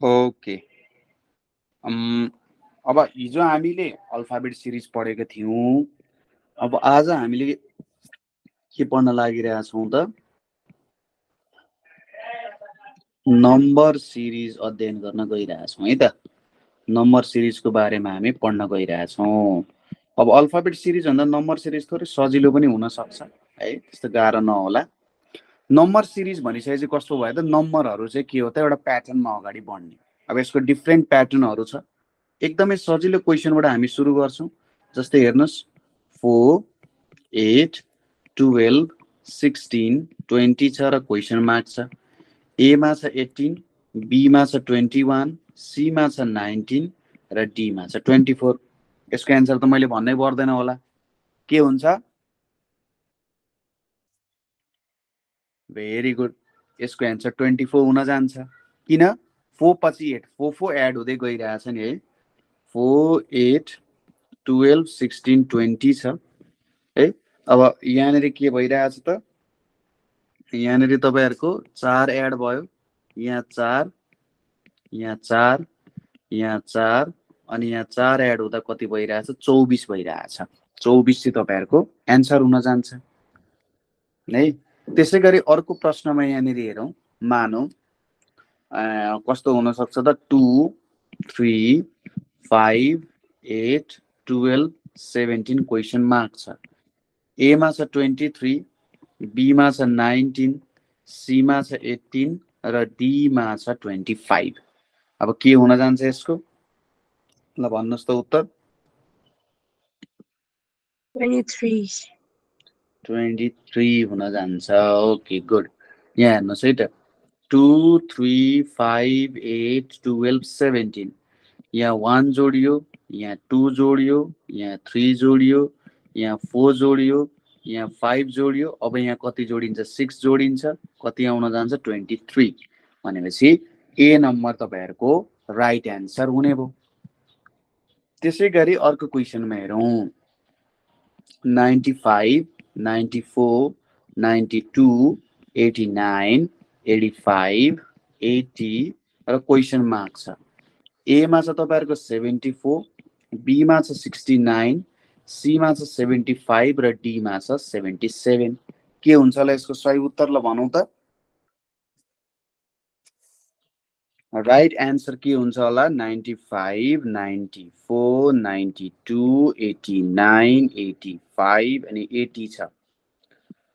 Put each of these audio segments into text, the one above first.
Okay. अब हिजो हामीले अल्फाबेट सिरिज पढेका थियौँ। अब आज हामीले के पढ्न लागिरहेछौँ त? नम्बर सिरिज अध्ययन गर्न गइरहेछौँ है त। नम्बर सिरिजको बारेमा हामी पढ्न गइरहेछौँ अब अल्फाबेट सिरिज भन्दा नम्बर सिरिज थोरै सजिलो पनि हुनसक्छ है। त्यस्तो गाह्रो नहोला। नम्बर सिरिज भनिसकेपछि कस्तो भयो त? नम्बरहरू चाहिँ के हो त? एउटा प्याटर्नमा अगाडि बढ्ने। अब यसको डिफ्रेन्ट प्याटर्नहरू छ। एकदमै सजिलो क्वेसनबाट हामी सुरु गर्छौँ। जस्तै हेर्नुहोस्। Four eight twelve sixteen twenty छ र क्वेसन मार्क छ। एमा छ एट्टिन बीमा छ ट्वेन्टी वान सीमा छ नाइन्टिन र डीमा छ ट्वेन्टी फोर। यसको एन्सर त मैले भन्नै पर्दैन होला। के हुन्छ? भेरी गुड यसको एन्सर ट्वेन्टी फोर हुन जान्छ। किन? फोर पछि एट फोर फोर एड हुँदै गइरहेछ नि है। Four eight twelve sixteen twenty छ। है? अब यहाँनिर के भइरहेछ त? यहाँनिर तपाईँहरूको चार एड भयो। यहाँ चार यहाँ चार यहाँ चार अनि यहाँ चार एड हुँदा कति भइरहेछ? चौबिस भइरहेछ। चौबिस चाहिँ तपाईँहरूको एन्सर हुन जान्छ। है? त्यसै गरी अर्को प्रश्नमा यहाँनिर हेरौँ। मानौँ। कस्तो हुनसक्छ त? Two three five eight twelve seventeen question mark छ। एमा छ ट्वेन्टी थ्री बीमा छ नाइन्टिन सीमा छ एट्टिन र डीमा छ ट्वेन्टी फाइभ। अब के हुन जान्छ यसको? ल भन्नुहोस् त उत्तर। 23. ट्वेन्टी थ्री हुन जान्छ। Okay good. यहाँ हेर्नुहोस् है त। Two three five eight twelve seventeen. यहाँ वान जोडियो यहाँ टू जोडियो यहाँ थ्री जोडियो यहाँ फोर जोडियो यहाँ फाइभ जोडियो। अब यहाँ कति जोडिन्छ? सिक्स जोडिन्छ। कति आउन जान्छ? Twenty three. भनेपछि ए नम्बर तपाईँहरूको राइट एन्सर हुने भयो। त्यसै गरी अर्को क्वेसनमा हेरौँ। Ninety five ninety four ninety two eighty nine eighty five eighty र क्वेसन मार्क छ एमा छ तपाईँहरूको सेभेन्टी फोर बीमा छ सिक्सटी नाइन सीमा छ सेभेन्टी फाइभ र डीमा छ सेभेन्टी सेभेन के हुन्छ होला यसको सही उत्तर ल भनौँ त? राइट एन्सर के हुन्छ होला ninety five ninety four ninety two eighty nine eighty five अनि एटी छ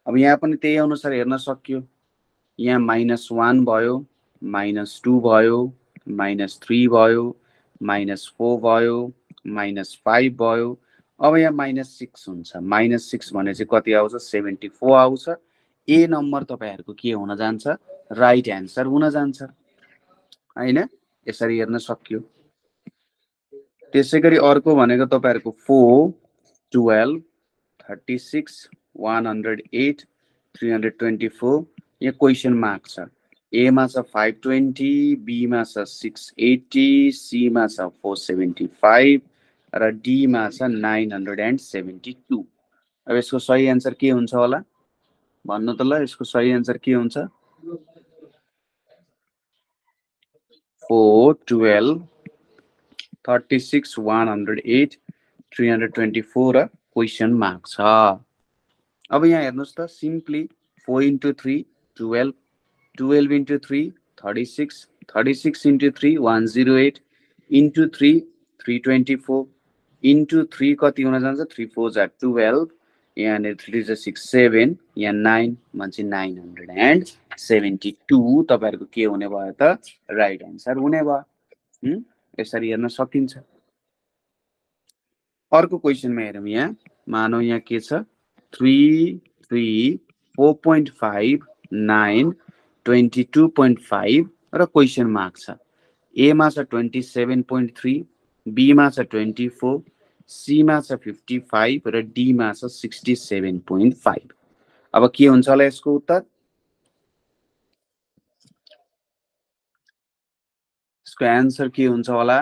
अब यहाँ पनि त्यही अनुसार हेर्न सक्यो यहाँ माइनस वान भयो माइनस टू भयो माइनस थ्री भयो माइनस फोर भयो माइनस फाइभ भयो अब यहाँ माइनस सिक्स हुन्छ माइनस सिक्स भने चाहिँ कति आउँछ सेभेन्टी फोर आउँछ ए नम्बर तपाईँहरूको के हुन जान्छ राइट एन्सर हुन जान्छ होइन? यसरी हेर्न सक्यो। त्यसै गरी अर्को भनेको तपाईँहरूको four twelve thirty six one hundred eight three hundred twenty four यहाँ क्वेसन मार्क छ एमा छ फाइभ ट्वेन्टी बीमा छ सिक्स एट्टी सीमा छ फोर सेभेन्टी फाइभ र डीमा छ nine hundred and seventy two अब यसको सही एन्सर के हुन्छ होला? भन्नु त ल यसको सही एन्सर के हुन्छ? Four twelve thirty six one hundred eight three hundred twenty four र क्वेसन मार्क छ अब यहाँ हेर्नुहोस् त simply four into three twelve twelve into three thirty six thirty six into three one zero eight into three three twenty four into three कति हुन जान्छ? Three four जा टुवेल्भ यहाँनिर थ्री जा सिक्स सेभेन यहाँ नाइन मान्छे nine hundred and seventy two तपाईँहरूको के हुने भयो त? राइट एन्सर हुने भयो। यसरी हेर्न सकिन्छ। अर्को क्वेसनमा हेरौँ यहाँ। मानौ यहाँ के छ? Three three four point five nine twenty two point five र क्वेसन मार्क छ। एमा छ ट्वेन्टी सेभेन पोइन्ट थ्री बीमा छ ट्वेन्टी फोर सीमा छ फिफ्टी फाइभ र डीमा छ सिक्सटी सेभेन पोइन्ट फाइभ अब के हुन्छ होला यसको उत्तर? यसको एन्सर के हुन्छ होला?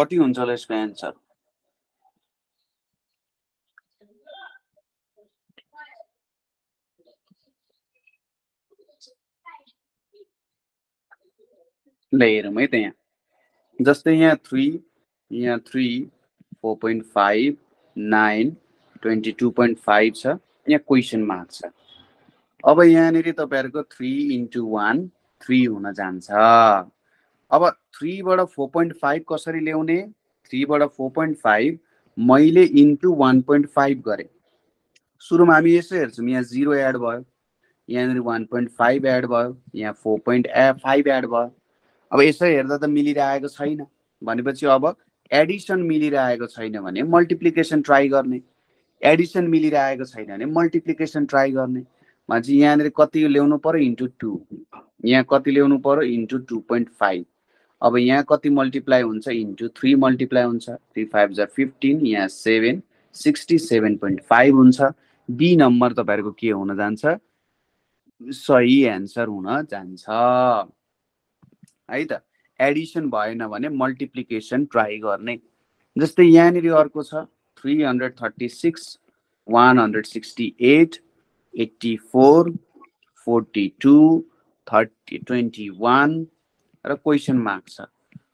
कति हुन्छ होला यसको एन्सर? ल हेरौँ है त यहाँ जस्तै यहाँ थ्री यहाँ three four point five nine twenty two point five छ। यहाँ क्वेसन मार्क छ। अब यहाँनिर तपाईँहरूको थ्री इन्टु वान थ्री हुन जान्छ। अब थ्रीबाट फोर पोइन्ट फाइभ कसरी ल्याउने? थ्रीबाट फोर पोइन्ट फाइभ मैले इन्टु वान पोइन्ट फाइभ गरेँ। सुरुमा हामी यसो हेर्छौँ यहाँ जिरो एड भयो यहाँनिर वान पोइन्ट फाइभ एड भयो यहाँ फोर पोइन्ट ए फाइभ एड भयो। अब यसो हेर्दा त मिलिरहेको छैन। भनेपछि अब एडिसन मिलिरहेको छैन भने मल्टिप्लिकेसन ट्राई गर्ने। एडिसन मिलिरहेको छैन भने मल्टिप्लिकेसन ट्राई गर्ने। भनेपछि यहाँनिर कति ल्याउनु पऱ्यो इन्टु टू यहाँ कति ल्याउनु पऱ्यो इन्टु टू पोइन्ट फाइभ अब यहाँ कति मल्टिप्लाई हुन्छ? इन्टु थ्री मल्टिप्लाई हुन्छ। थ्री फाइभ जा फिफ्टिन यहाँ seven sixty seven point five हुन्छ। बी नम्बर तपाईँहरूको के हुन जान्छ? सही एन्सर हुन जान्छ। है त? एडिसन भएन भने मल्टिप्लिकेसन ट्राई गर्ने। जस्तै यहाँनिर अर्को छ। Three hundred thirty six one hundred sixty eight eighty four forty two thirty twenty one र क्वेसन मार्क छ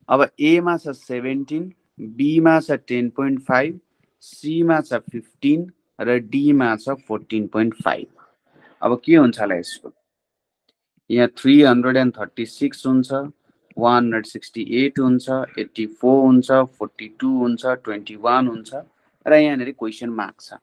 अब एमा छ सेभेन्टिन बीमा छ टेन पोइन्ट फाइभ सीमा छ फिफ्टिन र डीमा छ फोर्टिन पोइन्ट फाइभ अब के हुन्छ होला यसको? यहाँ three hundred and thirty six हुन्छ वान हन्ड्रेड सिक्सटी एट हुन्छ एट्टी फोर हुन्छ फोर्टी टू हुन्छ ट्वेन्टी वान हुन्छ। र यहाँनिर क्वेसन मार्क छ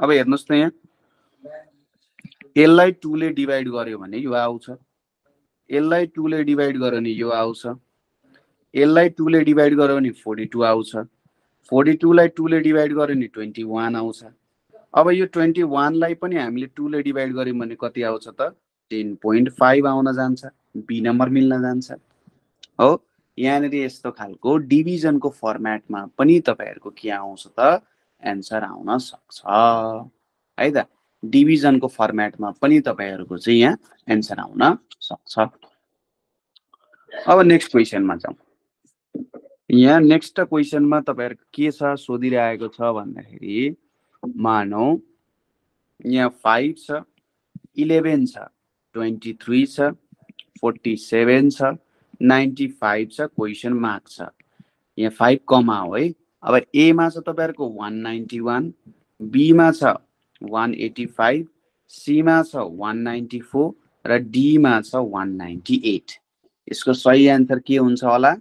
अब हेर्नुहोस् त यहाँ। यसलाई टूले डिभाइड गर्यो भने यो आउँछ। यसलाई टूले डिभाइड गर्यो भने यो आउँछ। यसलाई टूले डिभाइड गर्यो भने फोर्टी टू आउँछ। फोर्टी टूलाई टूले डिभाइड गर्यो भने ट्वेन्टी वान आउँछ। अब यो ट्वेन्टी वानलाई पनि हामीले टूले डिभाइड गऱ्यौँ भने कति आउँछ त? टेन पोइन्ट फाइभ आउन जान्छ। बी नम्बर मिल्न जान्छ। हो? यहाँनिर यस्तो खालको डिभिजनको फर्मेटमा पनि तपाईँहरूको के आउँछ त? एन्सर आउन सक्छ। है त? डिभिजनको फर्मेटमा पनि तपाईँहरूको चाहिँ यहाँ एन्सर आउन सक्छ। अब नेक्स्ट क्वेसनमा जाउँ। यहाँ नेक्स्ट क्वेसनमा तपाईँहरूको के छ सोधिरहेको छ भन्दाखेरि मानौ यहाँ फाइभ छ इलेभेन छ ट्वेन्टी थ्री छ फोर्टी सेभेन छ नाइन्टी फाइभ छ क्वेसन मार्क छ। यहाँ फाइभ कमा हो है। अब एमा छ तपाईँहरूको वान नाइन्टी वान बीमा छ वान एटी फाइभ सीमा छ वान नाइन्टी फोर र डीमा छ वान नाइन्टी एट यसको सही एन्सर के हुन्छ होला?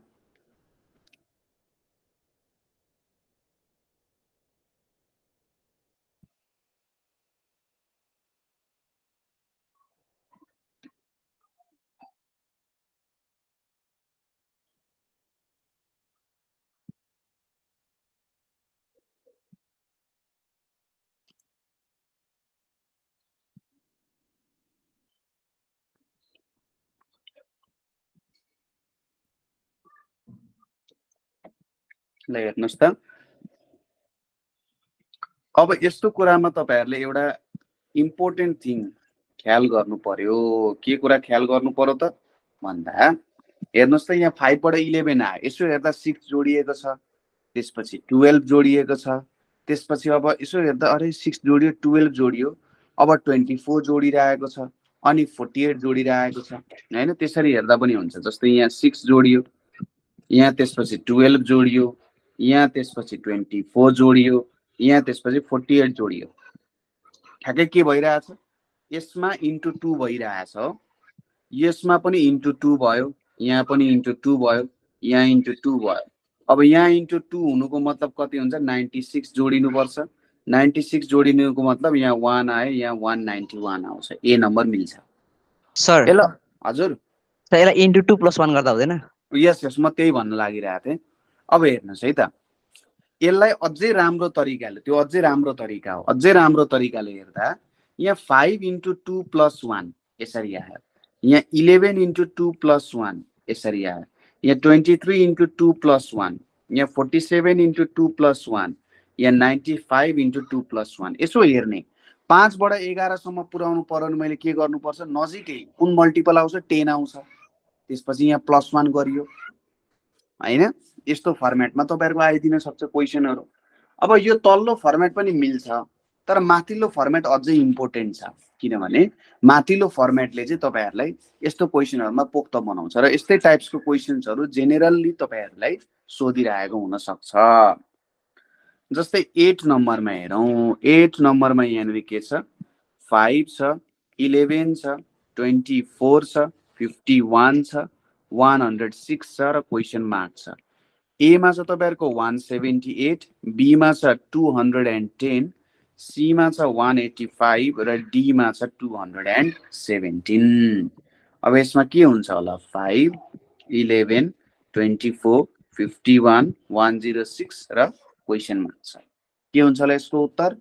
ल हेर्नुहोस् त। अब यस्तो कुरामा तपाईँहरूले एउटा इम्पोर्टेन्ट थिङ ख्याल गर्नु पर्यो के कुरा ख्याल गर्नु पर्यो त? भन्दा हेर्नुहोस् त यहाँ फाइभबाट इलेभेन आयो। यसो हेर्दा सिक्स जोडिएको छ त्यसपछि टुवेल्भ जोडिएको छ त्यसपछि अब यसो हेर्दा अरे सिक्स जोडियो टुवेल्भ जोडियो अब ट्वेन्टी फोर जोडिरहेको छ अनि फोर्टी एट जोडिरहेको छ। होइन त्यसरी हेर्दा पनि हुन्छ। जस्तै यहाँ सिक्स जोडियो यहाँ त्यसपछि टुवेल्भ जोडियो यहाँ त्यसपछि ट्वेन्टी फोर जोडियो यहाँ त्यसपछि फोर्टी एट जोडियो। ठ्याक्कै के भइरहेछ? यसमा इन्टु टू भइरहेछ हो। यसमा पनि इन्टु टू भयो यहाँ पनि इन्टु टू भयो यहाँ इन्टु टू भयो। अब यहाँ इन्टु टू हुनुको मतलब कति हुन्छ? नाइन्टी सिक्स जोडिनुपर्छ। नाइन्टी सिक्स जोडिनुको मतलब यहाँ वान आयो यहाँ वान नाइन्टी वान आउँछ। ए नम्बर मिल्छ। सर ल हजुर। यसलाई इन्टु टू प्लस वान गर्दा हुँदैन? यस यस म त्यही भन्न लागिरहेको थिएँ। अब हेर्नुहोस् है त। यसलाई अझै राम्रो तरिकाले त्यो अझै राम्रो तरिका हो। अझै राम्रो तरिकाले हेर्दा यहाँ five into two plus one यसरी आयो। यहाँ eleven into two plus one यसरी आयो। यहाँ twenty three into two plus one यहाँ forty seven into two plus one यहाँ ninety five into two plus one यसो हेर्ने। पाँचबाट एघारसम्म पुऱ्याउनु पऱ्यो भने मैले के गर्नुपर्छ? नजिकै कुन मल्टिपल आउँछ? टेन आउँछ। त्यसपछि यहाँ प्लस वान गरियो। होइन? यस्तो फर्मेटमा तपाईँहरूको आइदिन सक्छ क्वेसनहरू अब यो तल्लो फर्मेट पनि मिल्छ तर माथिल्लो फर्मेट अझै इम्पोर्टेन्ट छ। किनभने माथिल्लो फर्मेटले चाहिँ तपाईँहरूलाई यस्तो क्वेसनहरूमा पोख्त बनाउँछ र यस्तै टाइप्सको क्वेसन्सहरू जेनेरल्ली तपाईँहरूलाई सोधिरहेको हुनसक्छ। जस्तै एट नम्बरमा हेरौँ। एट नम्बरमा यहाँनिर के छ? फाइभ छ इलेभेन छ ट्वेन्टी फोर छ फिफ्टी वान छ वान हन्ड्रेड सिक्स छ र क्वेसन मार्क छ। एमा छ तपाईँहरूको वान सेभेन्टी एट बीमा छ टु हन्ड्रेड एन्ड टेन सीमा छ वान एट्टी फाइभ र डीमा छ टु हन्ड्रेड एन्ड सेभेन्टिन अब यसमा के हुन्छ होला? Five eleven twenty four fifty one one zero six र क्वेसन छ। के हुन्छ होला यसको उत्तर?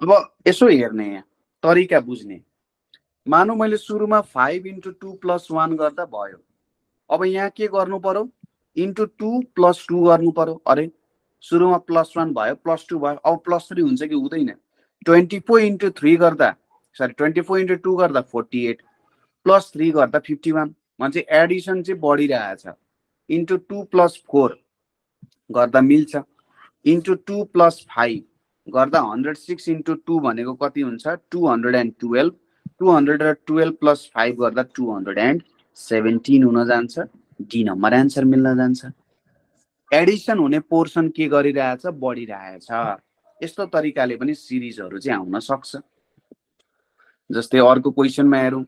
अब यसो हेर्ने तरिका बुझ्ने। मानौ मैले सुरुमा five into two plus one गर्दा भयो। अब यहाँ के गर्नु पर्यो? इन्टु टू प्लस टू गर्नु पर्यो। अरे सुरुमा प्लस वान भयो प्लस टू भयो। अब प्लस थ्री हुन्छ कि हुँदैन। ट्वेन्टी फोर इन्टु थ्री गर्दा sorry twenty four into two गर्दा फोर्टी एट प्लस थ्री गर्दा फिफ्टी वान भने चाहिँ एडिसन चाहिँ बढिरहेछ। इन्टु टू प्लस फोर गर्दा मिल्छ। इन्टु टू प्लस फाइभ गर्दा हन्ड्रेड सिक्स इन्टु टू भनेको कति हुन्छ? Two hundred and twelve. Two hundred र टुवेल्भ प्लस फाइभ गर्दा टु हन्ड्रेड एन्ड सेभेन्टिन हुन जान्छ। डी नम्बर एन्सर मिल्न जान्छ। एडिसन हुने पोर्सन के गरिरहेछ? बढिरहेछ। यस्तो तरिकाले पनि सिरिजहरू चाहिँ आउन सक्छ। जस्तै अर्को क्वेसनमा हेरौँ।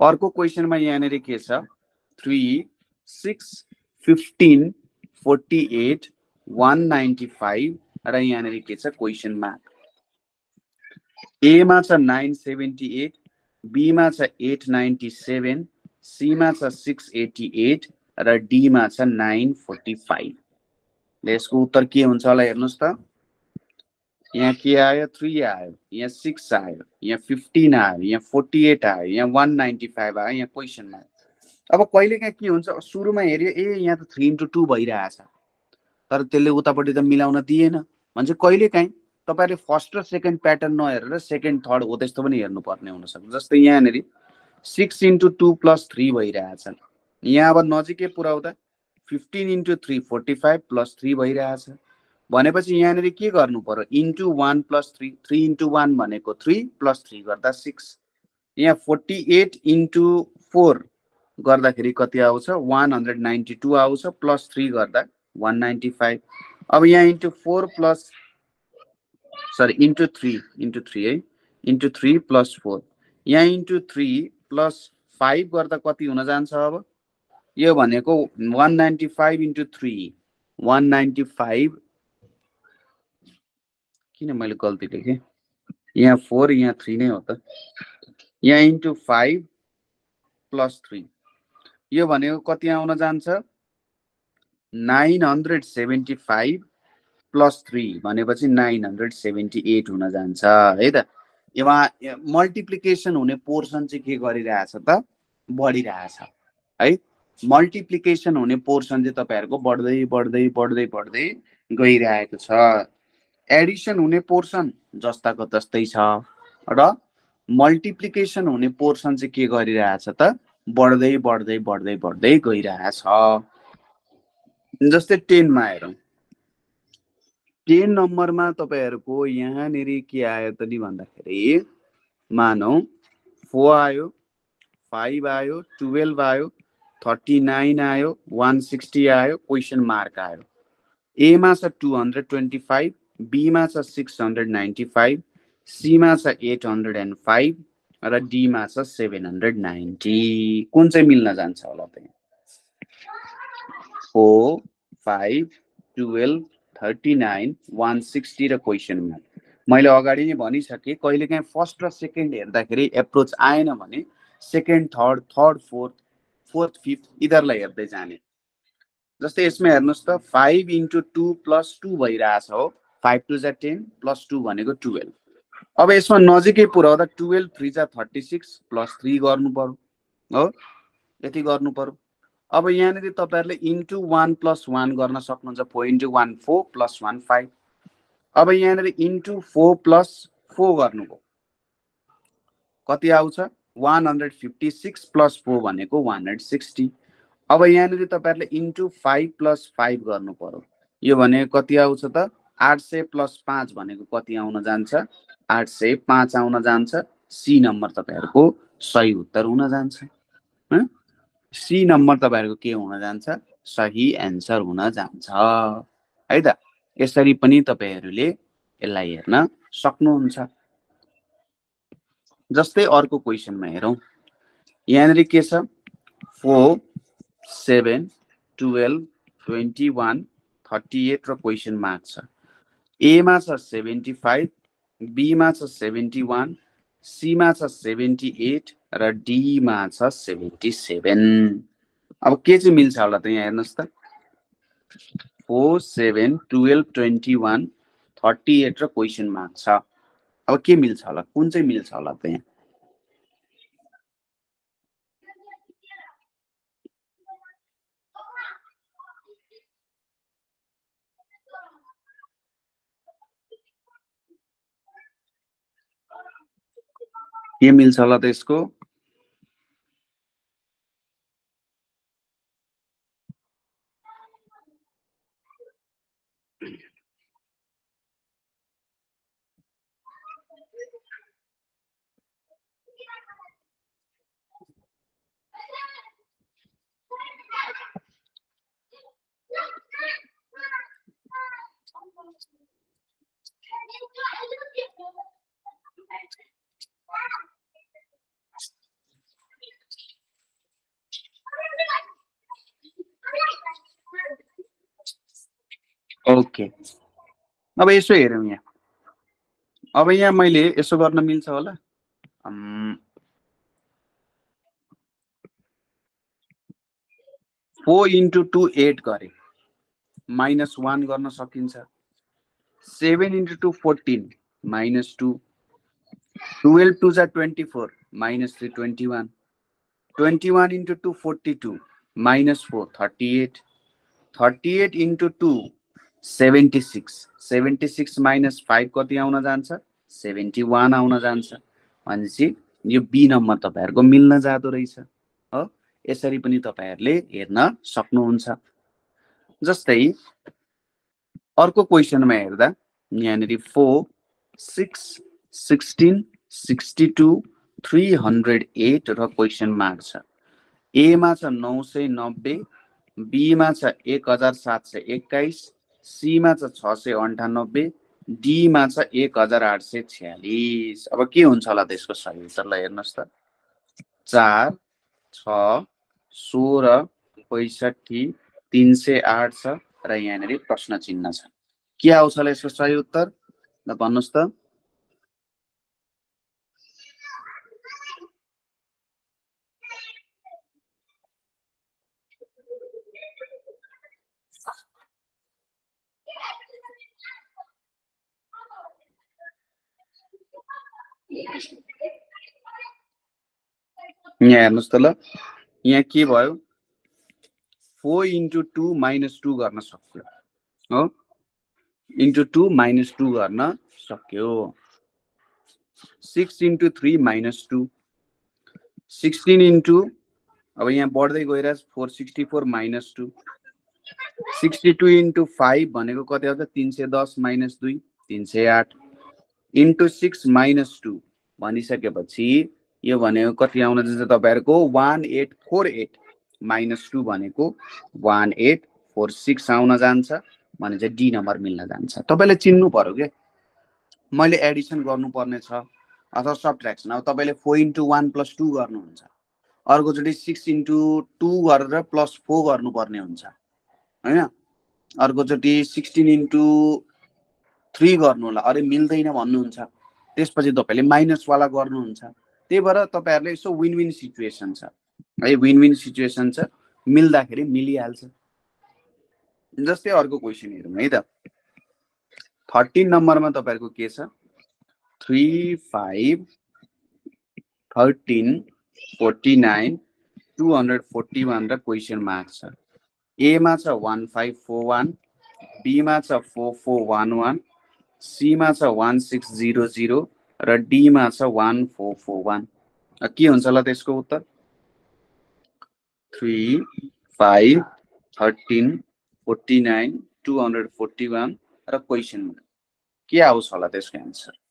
अर्को क्वेसनमा यहाँनिर के छ? Three six fifteen forty eight one ninety five र यहाँनिर के छ क्वेसन मार्क एमा छ नाइन सेभेन्टी एट बीमा छ एट नाइन्टी सेभेन सीमा छ सिक्स एटी एट र डीमा छ नाइन फोर्टी फाइभ यसको उत्तर के हुन्छ होला हेर्नुहोस् त। यहाँ के आयो? थ्री आयो। यहाँ सिक्स आयो। यहाँ फिफ्टिन आयो। यहाँ फोर्टी एट आयो। यहाँ वान नाइन्टी फाइभ आयो। यहाँ क्वेसन मार्क अब कहिलेकाहीँ के हुन्छ? सुरुमा हेऱ्यो ए यहाँ त थ्री इन्टु टू भइरहेछ। तर त्यसले उतापट्टि त मिलाउन दिएन। भने चाहिँ कहिलेकाहीँ तपाईँहरूले फर्स्ट र सेकेन्ड प्याटर्न नहेरेर सेकेन्ड थर्ड हो त्यस्तो पनि हेर्नुपर्ने हुनसक्छ। जस्तै यहाँनिर six into two plus three भइरहेछ यहाँ अब नजिकै पुऱ्याउँदा fifteen into three forty five plus three भइरहेछ भनेपछि यहाँनिर के गर्नु पर्यो? Into one plus three three into one भनेको थ्री प्लस थ्री गर्दा सिक्स यहाँ फोर्टी एट इन्टु फोर गर्दाखेरि कति आउँछ? वान हन्ड्रेड नाइन्टी टू आउँछ प्लस थ्री गर्दा वान नाइन्टी फाइभ अब यहाँ into four plus sorry into three into three है? इन्टु थ्री प्लस फोर यहाँ इन्टु थ्री प्लस फाइभ गर्दा कति हुन जान्छ अब? यो भनेको one ninety five into three one ninety five किन मैले गल्ती लेखेँ? यहाँ फोर यहाँ थ्री नै हो त। यहाँ इन्टु फाइभ प्लस थ्री यो भनेको कति आउन जान्छ? Nine hundred seventy five plus three भनेपछि नाइन हन्ड्रेड सेभेन्टी एट हुन जान्छ है त? यहाँ मल्टिप्लिकेसन हुने पोर्सन चाहिँ के गरिरहेछ त? बढिरहेछ है? मल्टिप्लिकेसन हुने पोर्सन चाहिँ तपाईँहरूको बढ्दै बढ्दै बढ्दै बढ्दै गइरहेको छ। एडिसन हुने पोर्सन जस्ताको तस्तै छ र मल्टिप्लिकेसन हुने पोर्सन चाहिँ के गरिरहेछ त? बढ्दै बढ्दै बढ्दै बढ्दै गइरहेछ। जस्तै टेनमा हेरौँ टेन नम्बरमा तपाईँहरूको यहाँनिर के आयो त नि भन्दाखेरि मानौ फोर आयो फाइभ आयो टुवेल्भ आयो थर्टी नाइन आयो वान सिक्सटी आयो क्वेसन मार्क आयो। एमा छ टु हन्ड्रेड ट्वेन्टी फाइभ बीमा छ सिक्स हन्ड्रेड नाइन्टी फाइभ सीमा छ एट हन्ड्रेड एन्ड फाइभ र डीमा छ सेभेन हन्ड्रेड नाइन्टी। कुन चाहिँ मिल्न जान्छ होला त four five twelve thirty nine one sixty र क्वेसनमा मैले अगाडि नै भनिसकेँ कहिलेकाहीँ फर्स्ट र सेकेन्ड हेर्दाखेरि एप्रोच आएन भने second third third fourth fourth fifth यिनीहरूलाई हेर्दै जाने। जस्तै यसमा हेर्नुहोस् त five into two plus two भइरहेछ हो। फाइभ टू जा टेन प्लस टू भनेको टुवेल्भ अब यसमा नजिकै पुऱ्याउँदा टुवेल्भ थ्री जा थर्टी सिक्स प्लस थ्री गर्नु पर्यो। हो? यति गर्नु पर्यो। अब यहाँनिर तपाईँहरूले इन्टु वान प्लस वान गर्न सक्नुहुन्छ four into one four plus one five अब यहाँनिर इन्टु फोर प्लस फोर गर्नुभयो। कति आउँछ? One hundred fifty six plus four भनेको वान हन्ड्रेड सिक्सटी अब यहाँनिर तपाईँहरूले इन्टु फाइभ प्लस फाइभ गर्नु पर्यो। यो भनेको कति आउँछ त? आठ सय प्लस पाँच भनेको कति आउन जान्छ? आठ सय पाँच आउन जान्छ। सी नम्बर तपाईँहरूको सही उत्तर हुन जान्छ? सी नम्बर तपाईँहरूको के हुन जान्छ? सही एन्सर हुन जान्छ। है त? यसरी पनि तपाईँहरूले यसलाई हेर्न सक्नुहुन्छ। जस्तै अर्को क्वेसनमा हेरौँ। यहाँनिर के छ? Four seven twelve twenty one thirty eight र क्वेसन मार्क छ। एमा छ सेभेन्टी फाइभ बीमा छ सेभेन्टी वान सीमा छ सेभेन्टी एट र डीमा छ सेभेन्टी सेभेन। अब के चाहिँ मिल्छ होला त यहाँ हेर्नुहोस् त। Four seven twelve twenty one thirty eight र क्वेसन मार्क छ। अब के मिल्छ होला? कुन चाहिँ मिल्छ होला त यहाँ? के मिल्छ होला त यसको ओके अब यसो हेरौँ यहाँ। अब यहाँ मैले यसो गर्न मिल्छ होला। फोर इन्टु टू एट गरेँ। माइनस वान गर्न सकिन्छ। Seven into two fourteen minus two. Twelve two जा twenty four minus three twenty one. Twenty one into two forty two minus four thirty eight. Thirty eight into two seventy six. Seventy six minus five कति आउन जान्छ? Seventy one आउन जान्छ। भनेपछि यो be number तपाईँहरूको मिल्न जाँदो रहेछ। हो? यसरी पनि तपाईँहरूले हेर्न सक्नुहुन्छ। जस्तै अर्को क्वेसनमा हेर्दा यहाँनिर four six sixteen sixty two three hundred eight र क्वेसन मार्क छ। एमा छ नौ सय नब्बे बीमा छ एक हजार सात सय एक्काइस सीमा छ छ सय अन्ठानब्बे डीमा छ एक हजार आठ सय छ्यालिस अब के हुन्छ होला त्यसको सही उत्तरलाई हेर्नुहोस् त। चार छ सोह्र पैँसठी तिन सय आठ छ र यहाँनिर प्रश्न चिन्ह छ। के आउँछ होला यसको सही उत्तर? ल भन्नुहोस् त। यहाँ हेर्नुहोस् त ल। यहाँ के भयो? Four into two minus two गर्न सक्यो। हो? इन्टु टू माइनस टू गर्न सक्यो। Six into three minus two. Sixteen into अब यहाँ बढ्दै गइरहेछ four sixty four minus two. Sixty two into five भनेको कति आउँछ? तिन सय दस माइनस दुई तिन सय आठ। इन्टु सिक्स माइनस टू भनिसकेपछि यो भनेको कति आउन जान्छ तपाईँहरूको one eight four eight minus two भनेको वान एट फोर सिक्स आउन जान्छ भने चाहिँ डी नम्बर मिल्न जान्छ। तपाईँले चिन्नु पर्यो क्या मैले एडिसन गर्नुपर्ने छ अथवा सब्ट्रेक्सन अब तपाईँले four into one plus two गर्नुहुन्छ। अर्कोचोटि सिक्स इन्टु टू गरेर प्लस फोर गर्नुपर्ने हुन्छ। होइन? अर्कोचोटि सिक्सटिन इन्टु थ्री गर्नु होला। अरे मिल्दैन भन्नुहुन्छ। त्यसपछि तपाईँले माइनसवाला गर्नुहुन्छ। त्यही भएर तपाईँहरूले यसो विन विन सिचुएसन छ। है विन विन सिचुएसन छ। मिल्दाखेरि मिलिहाल्छ। जस्तै अर्को क्वेसन हेरौँ है त। थर्टिन नम्बरमा तपाईँहरूको के छ? Three five thirteen forty nine two hundred forty one र क्वेसन मार्क छ। एमा छ वान फाइभ फोर वान बीमा छ फोर फोर वान वान सीमा छ वान सिक्स जिरो जिरो र डीमा छ वान फोर फोर वान के हुन्छ होला त्यसको उत्तर? Three five thirteen forty nine two hundred forty one र क्वेसन के आउँछ होला त्यसको एन्सर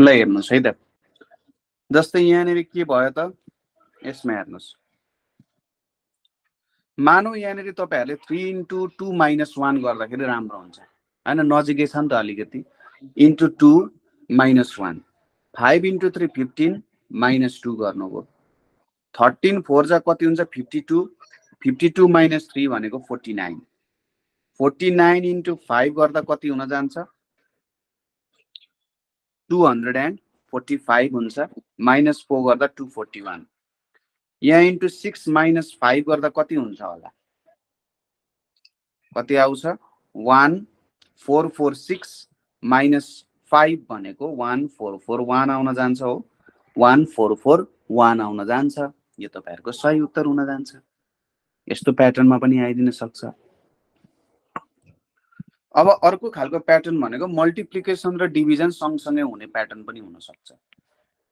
ल हेर्नुहोस् है त जस्तै यहाँनिर के भयो त यसमा हेर्नुहोस् मानौ यहाँनिर तपाईँहरूले three into two minus one गर्दाखेरि राम्रो हुन्छ। होइन नजिकै छ नि त अलिकति। Into two minus one five into three fifteen minus two गर्नुभयो। थर्टिन फोर जा कति हुन्छ? Fifty two fifty two minus three भनेको forty nine forty nine into five गर्दा कति हुन जान्छ? Two hundred and forty five हुन्छ माइनस फोर गर्दा टु फोर्टी वान। यहाँ इन्टु सिक्स माइनस फाइभ गर्दा कति हुन्छ होला? कति आउँछ? One four four six minus five भनेको वान फोर फोर वान आउन जान्छ हो। वान फोर फोर वान आउन जान्छ। यो तपाईँहरूको सही उत्तर हुन जान्छ। यस्तो प्याटर्नमा पनि आइदिन सक्छ। अब अर्को खालको प्याटर्न भनेको मल्टिप्लिकेसन र डिभिजन सँगसँगै हुने प्याटर्न पनि हुनसक्छ।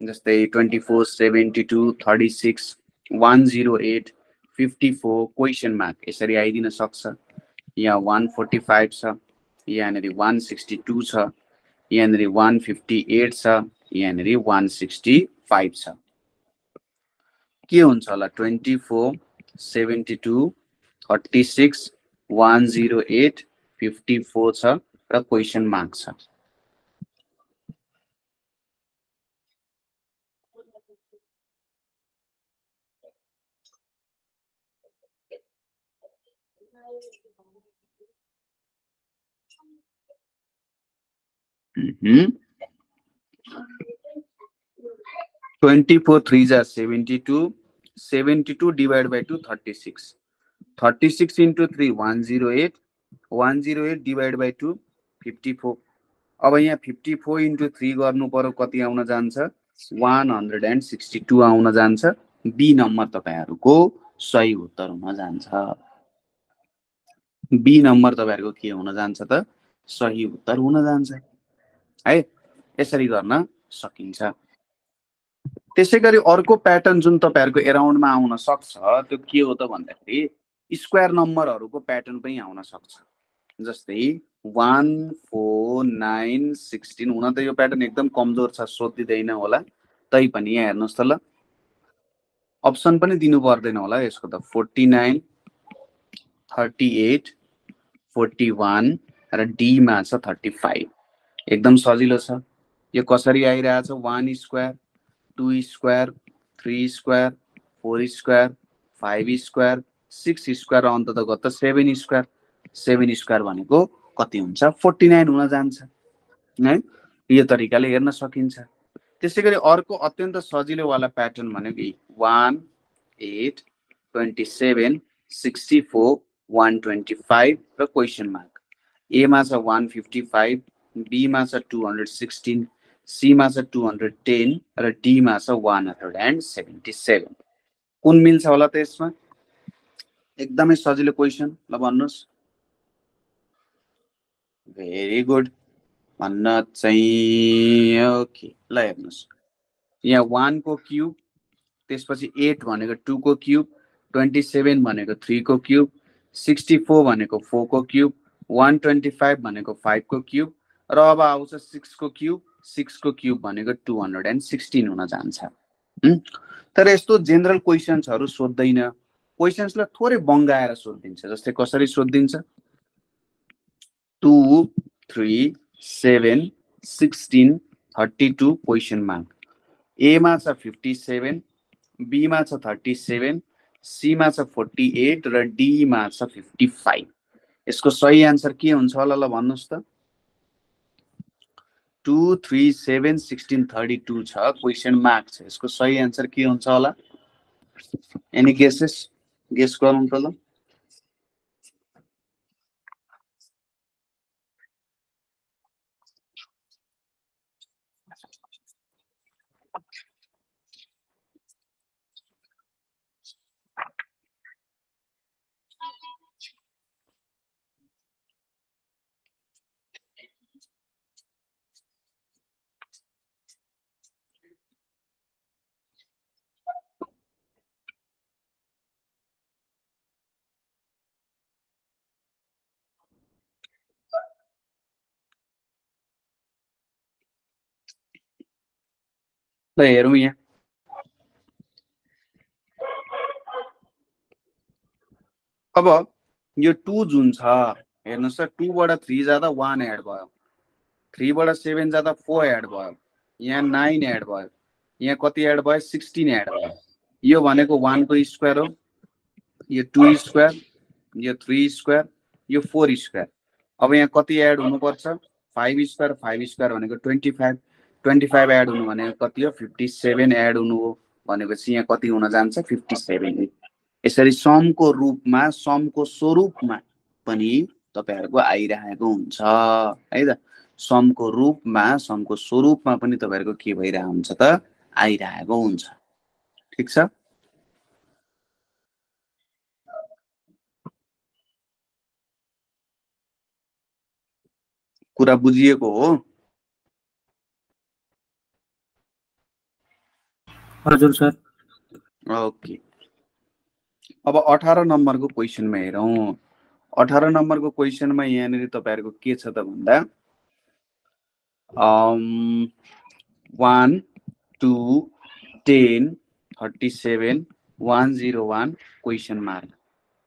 जस्तै twenty four seventy two thirty six one zero eight fifty four question mark यसरी आइदिन सक्छ। यहाँ वान फोर्टी फाइभ छ यहाँनिर वान सिक्सटी टू छ यहाँनिर वान फिफ्टी एट छ यहाँनिर वान सिक्सटी फाइभ छ। के हुन्छ होला? Twenty four seventy two thirty six one zero eight fifty four छ र क्वेसन मार्क छ ट्वेन्टी फोर थ्री जा seventy two seventy two divide by two thirty six thirty six into three one zero eight one zero eight divide by two fifty four अब यहाँ fifty four into three गर्नु पर्यो कति आउन जान्छ? One hundred and sixty two आउन जान्छ। Be number तपाईँहरूको सही उत्तर हुन जान्छ। बी नम्बर तपाईँहरूको के हुन जान्छ त? सही उत्तर हुन जान्छ। है? यसरी गर्न सकिन्छ। त्यसै गरी अर्को प्याटर्न जुन तपाईँहरूको एराउन्डमा आउन सक्छ त्यो के हो त भन्दाखेरि स्क्वायर नम्बरहरूको प्याटर्न पनि आउन सक्छ। जस्तै वान फोर नाइन सिक्सटिन हुन त यो प्याटर्न एकदम कमजोर छ सोधिँदैन होला। तैपनि यहाँ हेर्नुहोस् त ल। अप्सन पनि दिनु पर्दैन होला यसको त। Forty nine thirty eight forty one र डीमा छ थर्टी फाइभ एकदम सजिलो छ। यो कसरी आइरहेछ? One square two square three square four square five square six square अन्त त गत सेभेन स्क्वायर सेभेन स्क्वायर भनेको कति हुन्छ? फोर्टी नाइन हुन जान्छ है? यो तरिकाले हेर्न सकिन्छ। त्यसै गरी अर्को अत्यन्त सजिलोवाला प्याटर्न भनेको one eight twenty seven sixty four one twenty five र क्वेसन मार्क एमा छ वान फिफ्टी फाइभ बीमा छ टु हन्ड्रेड सिक्सटिन सीमा छ टु हन्ड्रेड टेन र डीमा छ one hundred and seventy seven कुन मिल्छ होला त यसमा? एकदमै सजिलो क्वेसन ल भन्नुहोस्। भेरी गुड भन्न चाहिँ ओके ल हेर्नुहोस्। यहाँ वानको क्युब त्यसपछि एट भनेको टूको क्युब ट्वेन्टी सेभेन भनेको थ्रीको क्युब सिक्सटी फोर भनेको फोरको क्युब वान ट्वेन्टी फाइभ भनेको फाइभको क्युब र अब आउँछ सिक्सको क्युब सिक्सको क्युब भनेको टु हन्ड्रेड एन्ड सिक्सटिन हुन जान्छ? तर यस्तो जेनरल क्वेसन्सहरू सोध्दैन। क्वेसन्सलाई थोरै बङ्गाएर सोधिदिन्छ जस्तै कसरी सोधिदिन्छ? Two three seven sixteen thirty two question mark एमा छ फिफ्टी सेभेन बीमा छ थर्टी सेभेन सीमा छ फोर्टी एट र डीमा छ फिफ्टी फाइभ यसको सही एन्सर के हुन्छ होला ल भन्नुहोस् त। Two three seven sixteen thirty two छ क्वेसन मार्क छ। यसको सही एन्सर के हुन्छ होला? एनी गेसेस गेस गरौँ त ल। हेरौँ यहाँ अब यो टु जुन छ हेर्नुहोस् त टूबाट थ्री जाँदा वान एड भयो थ्रीबाट सेभेन जाँदा फोर एड भयो यहाँ नाइन एड भयो यहाँ कति एड भयो सिक्सटिन एड भयो यो भनेको वानको स्क्वायर हो यो टु स्क्वायर यो थ्री स्क्वायर यो फोर स्क्वायर अब यहाँ कति एड हुनुपर्छ फाइभ स्क्वायर फाइभ स्क्वायर भनेको twenty five twenty five add हुनु भनेको कति हो? फिफ्टी सेभेन एड हुनु हो भनेपछि यहाँ कति हुन जान्छ? फिफ्टी सेभेन यसरी समको रूपमा समको स्वरूपमा पनि तपाईँहरूको आइरहेको हुन्छ है त? समको रूपमा समको स्वरूपमा पनि तपाईँहरूको के भइरहेको हुन्छ त? आइरहेको हुन्छ। ठिक छ? कुरा बुझिएको हो? हजुर सर। ओके। अब अठार नम्बरको क्वेसनमा हेरौँ। अठार नम्बरको क्वेसनमा यहाँनिर तपाईँहरूको के छ त भन्दा one two ten thirty seven one zero one question mark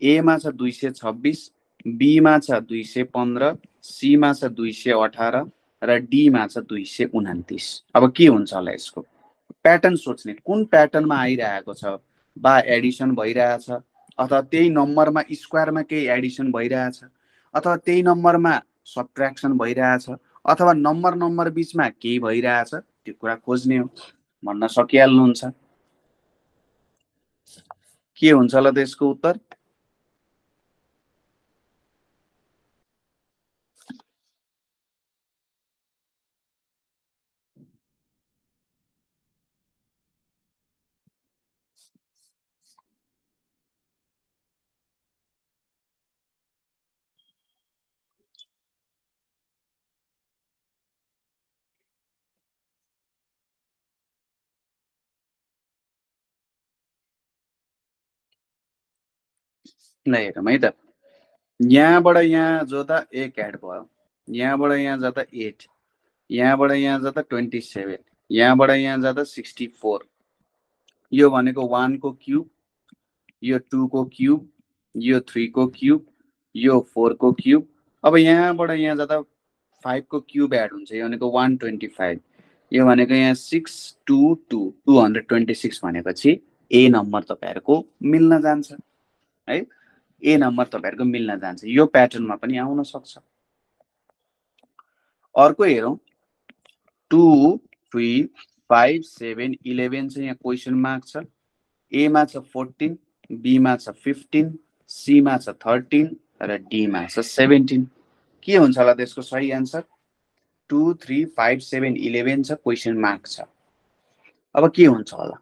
एमा छ दुई सय छब्बिस बीमा छ दुई सय पन्ध्र सीमा छ दुई सय अठार र डीमा छ दुई सय उनातिस। अब के हुन्छ होला यसको? प्याटर्न सोच्ने। कुन प्याटर्नमा आइरहेको छ? बा एडिसन भइरहेछ अथवा त्यही नम्बरमा स्क्वायरमा केही एडिसन भइरहेछ अथवा त्यही नम्बरमा सब्ट्र्याक्सन भइरहेछ अथवा नम्बर नम्बर बिचमा केही भइरहेछ त्यो कुरा खोज्ने हो भन्न सकिहाल्नुहुन्छ। के हुन्छ होला त यसको उत्तर? हेरौँ है त। यहाँबाट यहाँ जोड्दा एक एड भयो। यहाँबाट यहाँ जाँदा एट यहाँबाट यहाँ जाँदा ट्वेन्टी सेभेन यहाँबाट यहाँ जाँदा सिक्सटी फोर यो भनेको वानको क्युब यो टूको क्युब यो थ्रीको क्युब यो फोरको क्युब अब यहाँबाट यहाँ जाँदा फाइभको क्युब एड हुन्छ। यो भनेको वान ट्वेन्टी फाइभ यो भनेको यहाँ six two two two hundred twenty six भनेपछि ए नम्बर तपाईँहरूको मिल्न जान्छ। है? ए नम्बर तपाईँहरूको मिल्न जान्छ। यो प्याटर्नमा पनि आउन सक्छ। अर्को हेरौँ। Two three five seven eleven चाहिँ यहाँ क्वेसन मार्क छ। एमा छ फोर्टिन बीमा छ फिफ्टिन सीमा छ थर्टिन र डीमा छ सेभेन्टिन के हुन्छ होला त्यसको सही answer two three five seven eleven छ क्वेसन मार्क छ। अब के हुन्छ होला?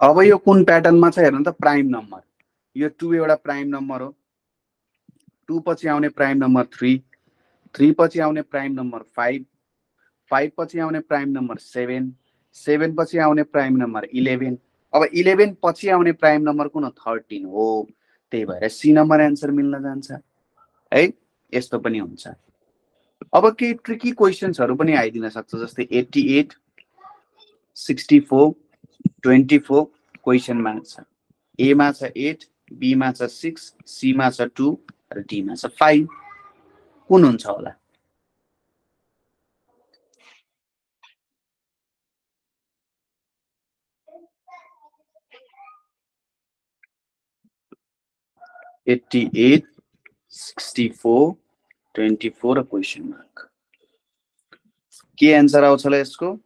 अब यो कुन प्याटर्नमा छ हेर्नु त प्राइम नम्बर। यो टु एउटा प्राइम नम्बर हो। टु पछि आउने प्राइम नम्बर थ्री। थ्री पछि आउने प्राइम नम्बर फाइभ। फाइभ पछि आउने प्राइम नम्बर सेभेन। सेभेन पछि आउने प्राइम नम्बर इलेभेन। अब इलेभेन पछि आउने प्राइम नम्बर कुन थर्टिन हो। त्यही भएर सी नम्बर एन्सर मिल्न जान्छ। है यस्तो पनि हुन्छ। अब केही ट्रिकी क्वेसन्सहरू पनि आइदिन सक्छ जस्तै eighty eight sixty four twenty four क्वेसनमा छ। एमा छ एट बीमा छ सिक्स सीमा छ टू र डीमा छ फाइभ। कुन हुन्छ होला? Eighty eight sixty four twenty four question mark. के एन्सर आउँछ होला यसको?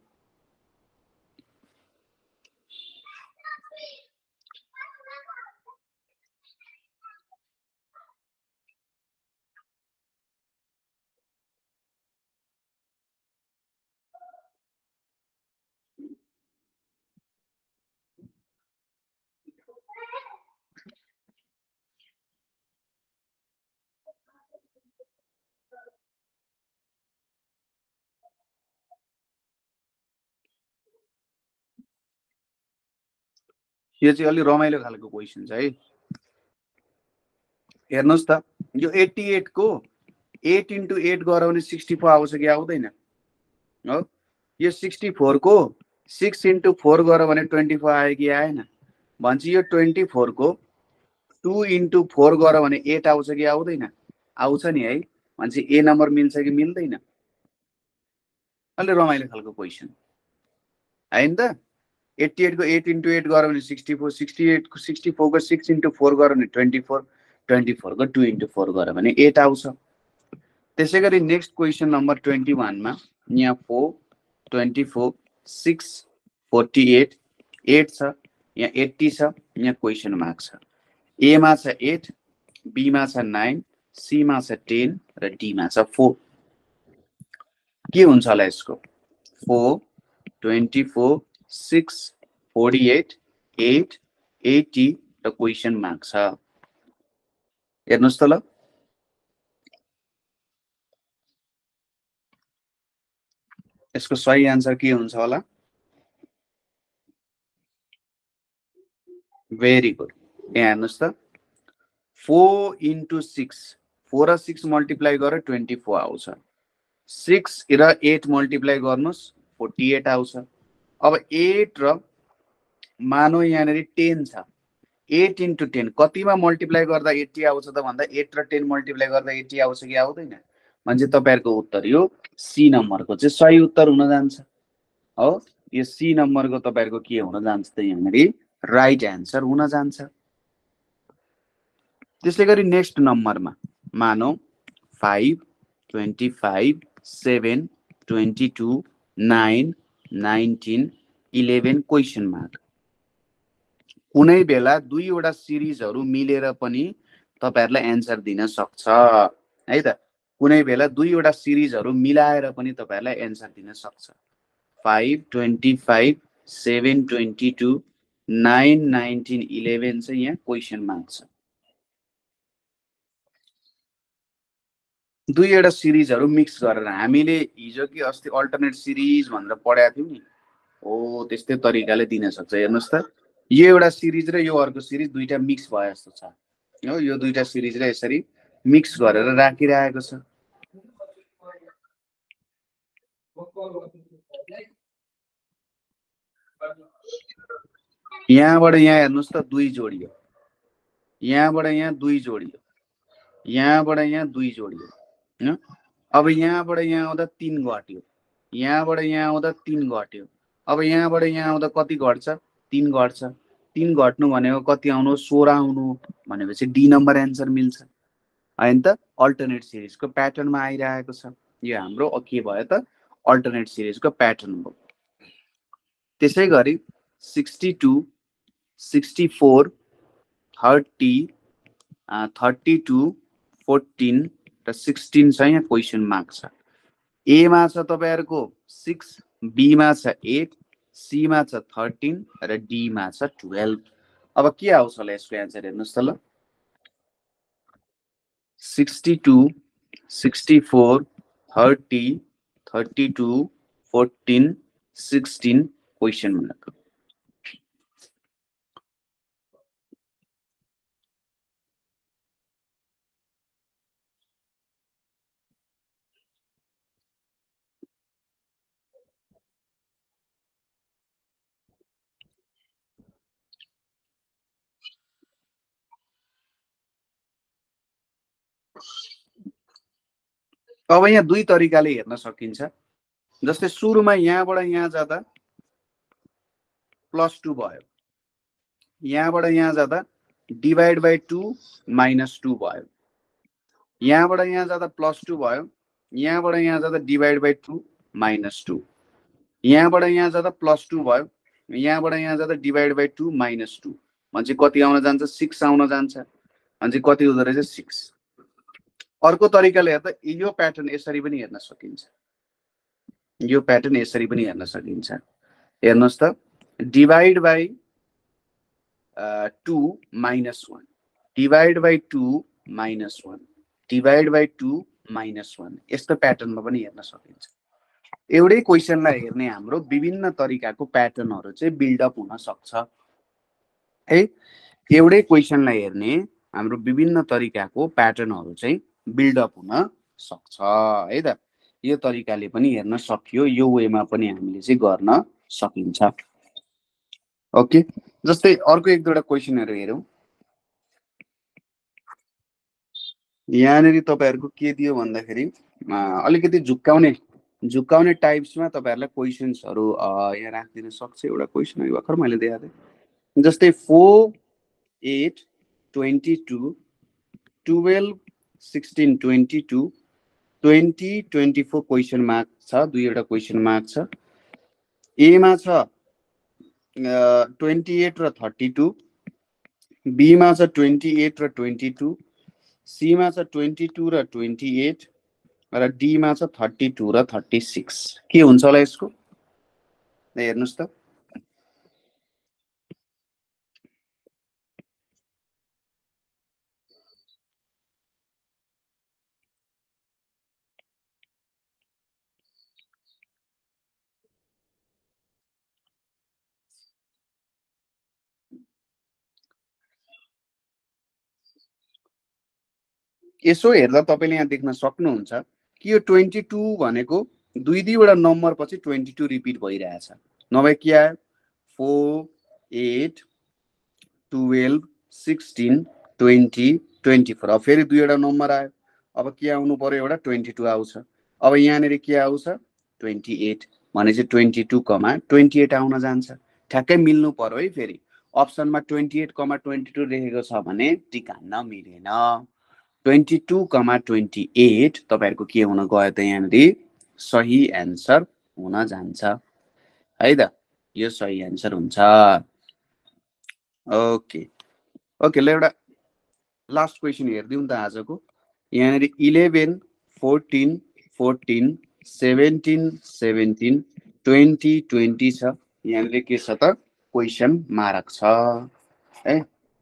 यो चाहिँ अलिक रमाइलो खालको क्वेसन छ है। हेर्नुहोस् त यो एट्टी एटको एट इन्टु एट गऱ्यो भने सिक्सटी फोर आउँछ कि आउँदैन। हो? यो सिक्सटी फोरको सिक्स इन्टु फोर गऱ्यो भने ट्वेन्टी फोर आयो कि आएन? भनेपछि यो ट्वेन्टी फोरको टु इन्टु फोर गऱ्यो भने एट आउँछ कि आउँदैन? आउँछ नि है। भनेपछि ए नम्बर मिल्छ कि मिल्दैन? अलि रमाइलो खालको क्वेसन होइन त? एट्टी एटको एट इन्टु एट गऱ्यो भने सिक्सटी फोर सिक्सटी एटको सिक्सटी फोरको सिक्स इन्टु फोर गऱ्यो भने ट्वेन्टी फोर ट्वेन्टी फोरको टु इन्टु फोर गऱ्यो भने एट आउँछ त्यसै गरी नेक्स्ट क्वेसन नम्बर ट्वेन्टी वानमा यहाँ four twenty four six forty eight eight छ यहाँ एट्टी छ यहाँ क्वेसन मार्क छ। एमा छ एट बीमा छ नाइन सीमा छ टेन र डीमा छ फोर के हुन्छ होला यसको? Four twenty four six forty eight eight eighty र क्वेसन मार्क छ। हेर्नुहोस् त ल यसको सही एन्सर के हुन्छ होला? भेरी गुड यहाँ हेर्नुहोस् त। फोर इन्टु सिक्स फोर र सिक्स मल्टिप्लाई गरेर ट्वेन्टी फोर आउँछ। सिक्स र एट मल्टिप्लाई गर्नुहोस् फोर्टी एट आउँछ। अब एट र मानौ यहाँनिर टेन छ। एट इन्टु टेन कतिमा मल्टिप्लाई गर्दा एट्टी आउँछ त भन्दा एट र टेन मल्टिप्लाई गर्दा एट्टी आउँछ कि आउँदैन? भने चाहिँ तपाईँहरूको उत्तर यो सी नम्बरको चाहिँ सही उत्तर हुन जान्छ। हो? यो सी नम्बरको तपाईँहरूको के हुन जान्छ त यहाँनिर राइट एन्सर हुन जान्छ। त्यसै गरी नेक्स्ट नम्बरमा मानौ five twenty five seven twenty two nine nineteen eleven question mark. कुनै बेला दुईवटा सिरिजहरू मिलेर पनि तपाईँहरूलाई एन्सर दिन सक्छ है त? कुनै बेला दुईवटा सिरिजहरू मिलाएर पनि तपाईँहरूलाई एन्सर दिन सक्छ। Five twenty five seven twenty two nine nineteen eleven चाहिँ यहाँ क्वेसन मार्क छ। दुईवटा सिरिजहरू मिक्स गरेर हामीले हिजो कि अस्ति अल्टरनेट सिरिज भनेर पढाएको थियौँ नि। हो त्यस्तै तरिकाले दिन सक्छ हेर्नुहोस् त। यो एउटा सिरिज र यो अर्को सिरिज दुइटा मिक्स भए जस्तो छ। हो यो दुइटा सिरिजलाई यसरी मिक्स गरेर राखिरहेको छ। यहाँबाट यहाँ हेर्नुहोस् त दुई जोडियो यहाँबाट यहाँ दुई जोडियो यहाँबाट यहाँ दुई जोडियो अब यहाँबाट यहाँ आउँदा तिन घट्यो यहाँबाट यहाँ आउँदा तिन घट्यो अब यहाँबाट यहाँ आउँदा कति घट्छ? तिन घट्छ। तिन घट्नु भनेको कति आउनु? सोह्र आउनु भनेपछि डी नम्बर एन्सर मिल्छ। होइन त? अल्टरनेट सिरिजको प्याटर्नमा आइरहेको छ। यो हाम्रो के भयो त अल्टरनेट सिरिजको प्याटर्न भयो त्यसै गरी sixty two sixty four thirty thirty two fourteen र सिक्सटिन छ यहाँ क्वेसन मार्क छ। एमा छ तपाईँहरूको सिक्स बीमा छ एट सीमा छ थर्टिन र डीमा छ टुवेल्भ अब के आउँछ होला यसको एन्सर हेर्नुहोस् त ल sixty two sixty four thirty thirty two fourteen sixteen question mark अब यहाँ दुई तरिकाले हेर्न सकिन्छ। जस्तै सुरुमा यहाँबाट यहाँ जाँदा प्लस टू भयो। यहाँबाट यहाँ जाँदा divide by two minus two भयो। यहाँबाट यहाँ जाँदा प्लस टू भयो। यहाँबाट यहाँ जाँदा divide by two minus two. यहाँबाट यहाँ जाँदा प्लस टू भयो। यहाँबाट यहाँ जाँदा divide by two minus two. भनेपछि कति आउन जान्छ? सिक्स आउन जान्छ। भनेपछि कति हुँदो रहेछ? सिक्स। अर्को तरिकाले हेर्दा यो प्याटर्न यसरी पनि हेर्न सकिन्छ। यो प्याटर्न यसरी पनि हेर्न सकिन्छ। हेर्नुहोस् त divide by two minus one divide by two minus one divide by two minus one यस्तो प्याटर्नमा पनि हेर्न सकिन्छ। एउटै क्वेसनलाई हेर्ने हाम्रो विभिन्न तरिकाको प्याटर्नहरू चाहिँ बिल्डअप हुन सक्छ। है एउटै क्वेसनलाई हेर्ने हाम्रो विभिन्न तरिकाको प्याटर्नहरू चाहिँ बिल्डअप हुन सक्छ है त? यो तरिकाले पनि हेर्न सकियो यो वेमा पनि हामीले चाहिँ गर्न सकिन्छ। ओके जस्तै अर्को एक दुईवटा क्वेसनहरू हेरौँ। यहाँनिर तपाईँहरूको के दियो भन्दाखेरि अलिकति झुक्काउने झुक्काउने टाइप्समा तपाईँहरूलाई क्वेसन्सहरू यहाँ राखिदिन सक्छ एउटा क्वेसन अघि भर्खर मैले दिएको थिएँ। जस्तै four eight twenty two twelve sixteen twenty two twenty twenty four question mark छ दुईवटा क्वेसन मार्क छ. एमा छ ट्वेन्टी एट र थर्टी टू बीमा छ ट्वेन्टी एट र ट्वेन्टी टू सीमा छ ट्वेन्टी टू र ट्वेन्टी एट र डीमा छ थर्टी टू र थर्टी सिक्स के हुन्छ होला यसको? हेर्नुहोस् त। यसो हेर्दा तपाईँले यहाँ देख्न सक्नुहुन्छ कि यो ट्वेन्टी टू भनेको दुई दुईवटा नम्बर पछि ट्वेन्टी टू रिपिट भइरहेछ। नभए के आयो four eight twelve sixteen twenty twenty four. अब फेरि दुईवटा नम्बर आयो। अब के आउनु पर्यो एउटा? ट्वेन्टी टू आउँछ। अब यहाँनिर के आउँछ? Twenty eight. भनेपछि twenty two comma twenty eight आउन जान्छ। ठ्याक्कै मिल्नु पर्यो है फेरि। अप्सनमा twenty eight comma twenty two लेखेको छ भने टिक हान्न मिलेन। Twenty two comma twenty eight तपाईँहरूको के हुन गयो त यहाँनिर? सही एन्सर हुन जान्छ। है त? यो सही एन्सर हुन्छ। ओके। ओके ल एउटा लास्ट क्वेसन हेरिदिउँ त आजको। यहाँनिर eleven fourteen fourteen seventeen seventeen twenty twenty छ। यहाँनिर के छ त? क्वेसन मार्क छ। है?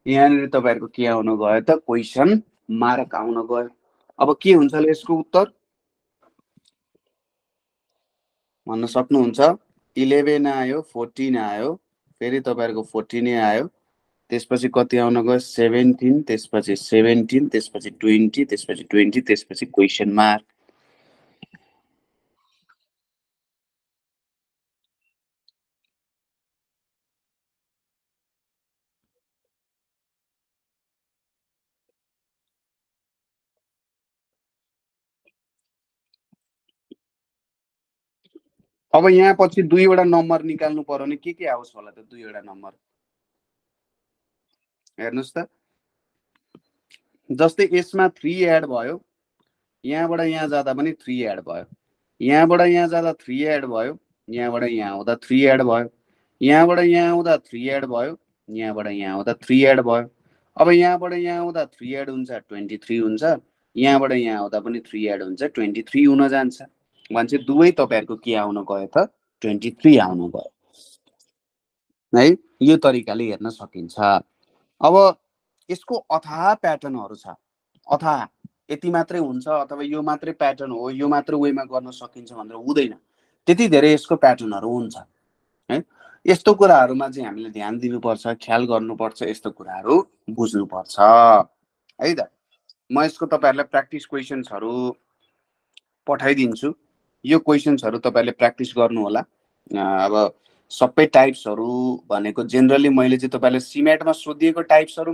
यहाँनिर तपाईँहरूको के आउनु गयो त? क्वेसन मार्क आउन गयो। अब के हुन्छ होला यसको उत्तर? भन्न सक्नुहुन्छ इलेभेन आयो फोर्टिन आयो फेरि तपाईँहरूको फोर्टिनै आयो त्यसपछि कति आउन गयो? सेभेन्टिन त्यसपछि सेभेन्टिन त्यसपछि ट्वेन्टी त्यसपछि ट्वेन्टी त्यसपछि क्वेसन मार्क। अब यहाँ पछि दुईवटा नम्बर निकाल्नु पर्यो भने के के आओस् होला त दुईवटा नम्बर? हेर्नुहोस् त। जस्तै यसमा थ्री एड भयो यहाँबाट यहाँ जाँदा पनि थ्री एड भयो। यहाँबाट यहाँ जाँदा थ्री एड भयो यहाँबाट यहाँ आउँदा थ्री एड भयो। यहाँबाट यहाँ आउँदा थ्री एड भयो यहाँबाट यहाँ आउँदा थ्री एड भयो। अब यहाँबाट यहाँ आउँदा थ्री एड हुन्छ ट्वेन्टी थ्री हुन्छ। यहाँबाट यहाँ आउँदा पनि थ्री एड हुन्छ ट्वेन्टी थ्री हुन जान्छ। भने चाहिँ दुवै तपाईँहरूको के आउनु गयो त? ट्वेन्टी थ्री आउनु गयो। है? यो तरिकाले हेर्न सकिन्छ। अब यसको अथाह प्याटर्नहरू छ। अथाह यति मात्रै हुन्छ अथवा यो मात्रै प्याटर्न हो यो मात्रै वेमा गर्न सकिन्छ भनेर हुँदैन। त्यति धेरै यसको प्याटर्नहरू हुन्छ। है? यस्तो कुराहरूमा चाहिँ हामीले ध्यान दिनुपर्छ ख्याल गर्नुपर्छ यस्तो कुराहरू बुझ्नुपर्छ। है त? म यसको तपाईँहरूलाई प्र्याक्टिस क्वेसन्सहरू पठाइदिन्छु। यो क्वेसन्सहरू तपाईँहरूले प्र्याक्टिस गर्नु होला अब सबै टाइप्सहरू भनेको जेनरली मैले चाहिँ तपाईँलाई सिमेटमा सोधिएको टाइप्सहरू